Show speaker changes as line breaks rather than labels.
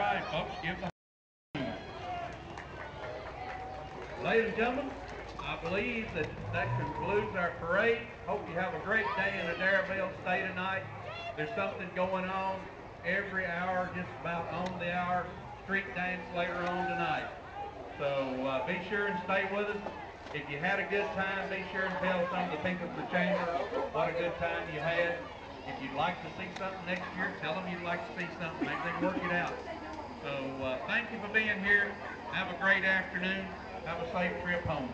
right, folks, give the Ladies and gentlemen, I believe that that concludes our parade. Hope you have a great day in Adairville. Stay tonight. There's something going on every hour, just about on the hour. Street dance later on tonight. So uh, be sure and stay with us. If you had a good time, be sure and tell some of the people at the chamber what a good time you had. If you'd like to see something next year, tell them you'd like to see something. Maybe they can work it out. So uh, thank you for being here. Have a great afternoon. Have a safe trip home.